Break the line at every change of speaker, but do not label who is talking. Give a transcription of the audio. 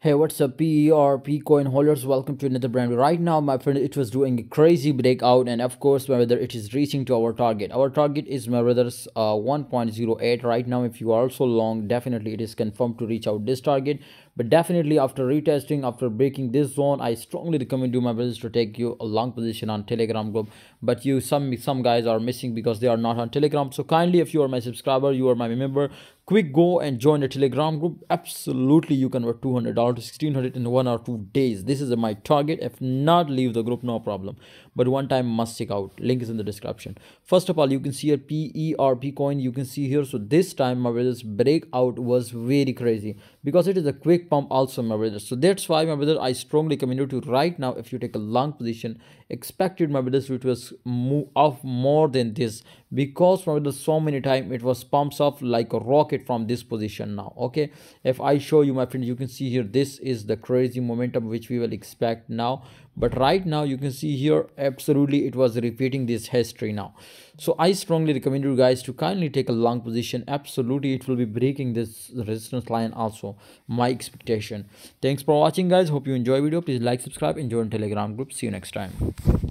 Hey, what's up, PERP coin holders? Welcome to another brand. Right now, my friend, it was doing a crazy breakout, and of course, whether it is reaching to our target. Our target is my brother's uh, 1.08 right now. If you are also long, definitely it is confirmed to reach out this target. But definitely, after retesting, after breaking this zone, I strongly recommend you, my brothers, to take you a long position on Telegram group. But you, some some guys are missing because they are not on Telegram. So kindly, if you are my subscriber, you are my member, quick go and join the telegram group. Absolutely you convert 200 dollars to 1600 in one or two days. This is my target. If not leave the group no problem. But one time must check out. Link is in the description. First of all you can see a perp coin you can see here. So this time my brothers breakout was very crazy because it is a quick pump also my brother. So that's why my brother i strongly recommend you to right now if you take a long position expected my brothers it was move off more than this. Because my brothers so many time it was pumps off like a rocket from this position now okay? If i show you my friend you can see here this is the crazy momentum which we will expect now. But right now you can see here absolutely it was repeating this history now. So i strongly recommend you guys to kindly take a long position. Absolutely it will be breaking this resistance line also. My expectation. Thanks for watching guys. Hope you enjoy video. Please like subscribe and join telegram group. See you next time